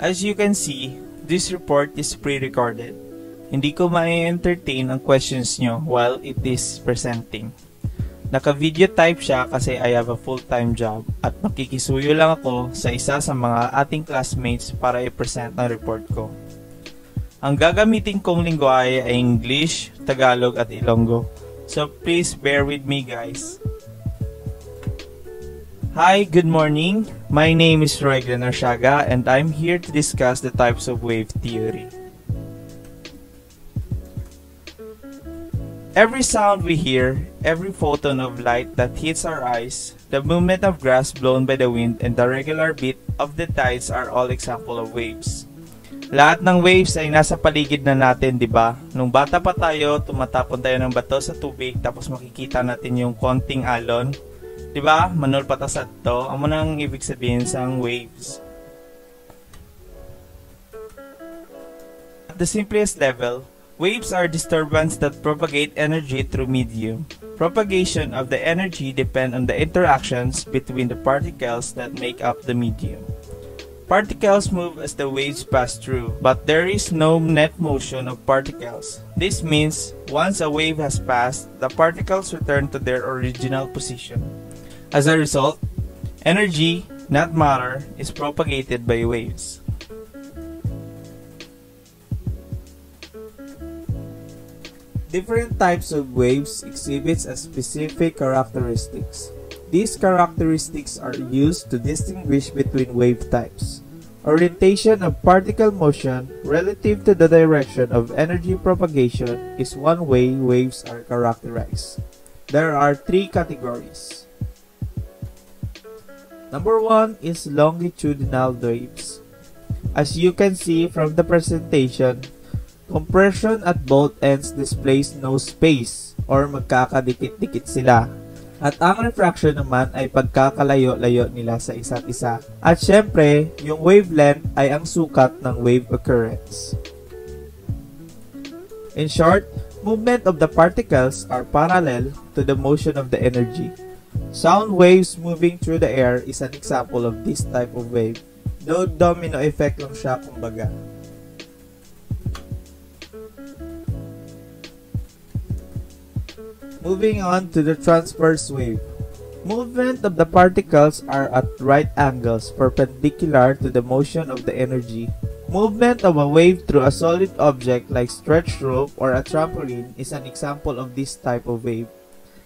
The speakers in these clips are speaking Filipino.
As you can see, this report is pre-recorded. Hindi ko ma-entertain ang questions nyo while it is presenting. Naka-video type siya kasi I have a full-time job at makikisuyo lang ako sa isa sa mga ating classmates para i-present ang report ko. Ang gagamitin kong lingwahe ay English, Tagalog at Ilonggo. So please bear with me guys. Hi, good morning. My name is Roy Glenarshaga and I'm here to discuss the types of wave theory. Every sound we hear, every photon of light that hits our eyes, the movement of grass blown by the wind, and the regular beat of the tides are all example of waves. Lahat ng waves ay nasa paligid na natin, di ba? Nung bata pa tayo, tumatapon tayo ng bato sa tubig tapos makikita natin yung konting alon Di ba? Manol patasad to. Ibig sabihin sa waves. At the simplest level, waves are disturbance that propagate energy through medium. Propagation of the energy depend on the interactions between the particles that make up the medium. Particles move as the waves pass through, but there is no net motion of particles. This means once a wave has passed, the particles return to their original position. As a result, energy, not matter, is propagated by waves. Different types of waves exhibits a specific characteristics. These characteristics are used to distinguish between wave types. Orientation of particle motion relative to the direction of energy propagation is one way waves are characterized. There are three categories. Number one is longitudinal waves. As you can see from the presentation, compression at both ends displays no space or magkakadikit-dikit sila. At ang refraction naman ay pagkakalayo-layo nila sa isa't isa. At syempre, yung wavelength ay ang sukat ng wave occurrence. In short, movement of the particles are parallel to the motion of the energy. Sound waves moving through the air is an example of this type of wave. No domino effect lang siya kumbaga. Moving on to the transverse wave. Movement of the particles are at right angles perpendicular to the motion of the energy. Movement of a wave through a solid object like stretched rope or a trampoline is an example of this type of wave.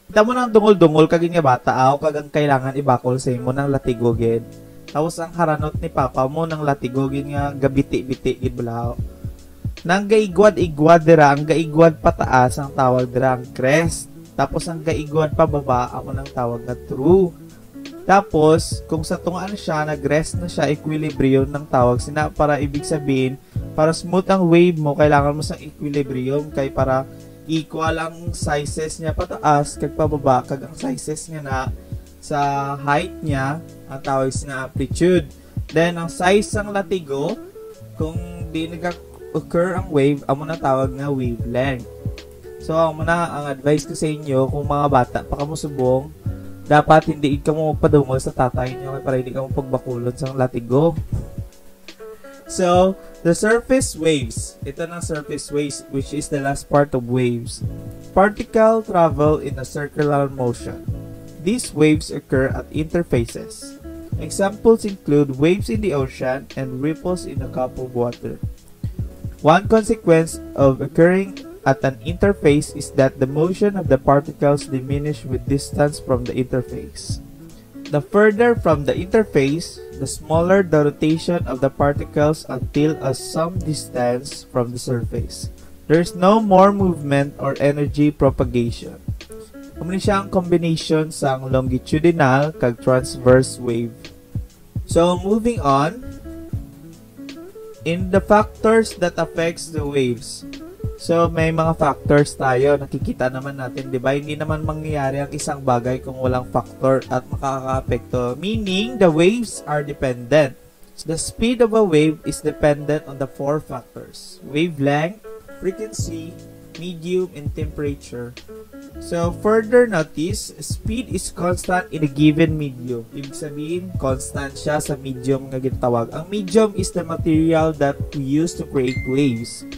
Kita mo nang dungol-dungol kagin nga bata aw kagang kailangan ibakol sa imo ng latigogin. Tapos ang haranot ni papa mo ng latigogin nga gabiti-biti gid bulaw. Nang gaigwad-igwad dira ang gaigwad pataas ang tawag dira ang crest. Tapos ang gaigwad pababa amo nang tawag na true. Tapos, kung sa tungaan siya, nag-rest na siya, equilibrium ng tawag sina para ibig sabihin, para smooth ang wave mo, kailangan mo sa equilibrium kay para equal ang sizes niya pataas kag pababa kag ang sizes niya na sa height niya ang tawag na amplitude. Then ang size ng latigo kung di nag-occur ang wave, amo na tawag nga wavelength. So ang muna ang advice ko sa inyo kung mga bata pa kamo subong dapat hindi ka mo padungol sa tatay niyo para hindi ka mo pagbakulon sa latigo. So, the surface waves. Ito ng surface waves, which is the last part of waves. Particle travel in a circular motion. These waves occur at interfaces. Examples include waves in the ocean and ripples in a cup of water. One consequence of occurring at an interface is that the motion of the particles diminish with distance from the interface. The further from the interface, the smaller the rotation of the particles until a some distance from the surface. There is no more movement or energy propagation. Kumuni siya ang combination sa longitudinal kag transverse wave. So, moving on, in the factors that affects the waves, So, may mga factors tayo. Nakikita naman natin, di ba? Hindi naman mangyayari ang isang bagay kung walang factor at makaka-apekto. Meaning, the waves are dependent. The speed of a wave is dependent on the four factors. Wavelength, frequency, medium, and temperature. So, further notice, speed is constant in a given medium. Ibig sabihin, constant siya sa medium nga ginatawag. Ang medium is the material that we use to create waves.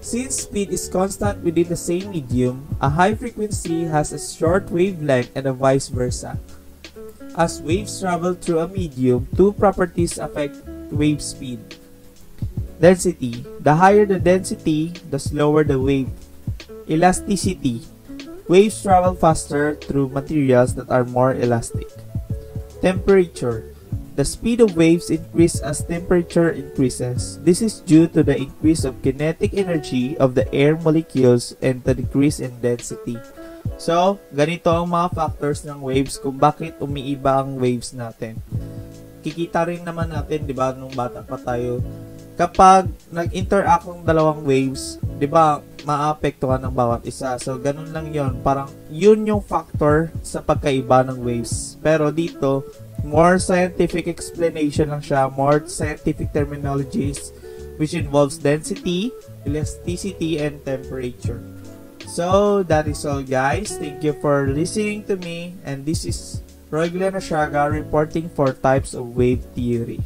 Since speed is constant within the same medium, a high frequency has a short wavelength and a vice versa. As waves travel through a medium, two properties affect wave speed. Density. The higher the density, the slower the wave. Elasticity. Waves travel faster through materials that are more elastic. Temperature. The speed of waves increase as temperature increases. This is due to the increase of kinetic energy of the air molecules and the decrease in density. So, ganito ang mga factors ng waves kung bakit umiiba ang waves natin. Kikita rin naman natin, di ba, nung bata pa tayo, kapag nag-interact ng dalawang waves, 'di ba, maapektuhan ng bawat isa. So ganun lang 'yon. Parang 'yun yung factor sa pagkaiba ng waves. Pero dito, more scientific explanation lang siya, more scientific terminologies which involves density, elasticity, and temperature. So, that is all guys. Thank you for listening to me. And this is Roy Glenn Ashaga reporting for Types of Wave Theory.